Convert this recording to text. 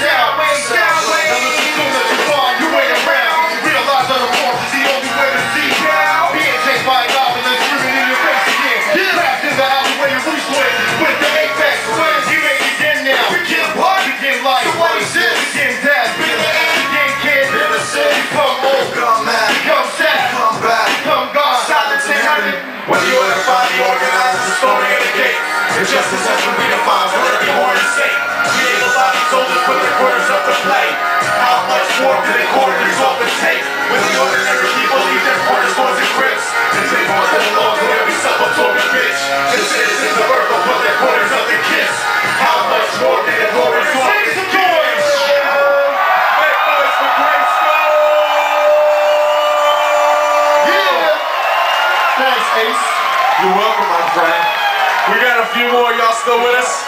yourself. Ace. You're welcome, my friend. We got a few more. Y'all still with us?